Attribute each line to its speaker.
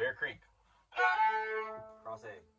Speaker 1: Bear Creek.
Speaker 2: Cross A.